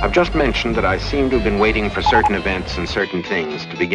I've just mentioned that I seem to have been waiting for certain events and certain things to begin.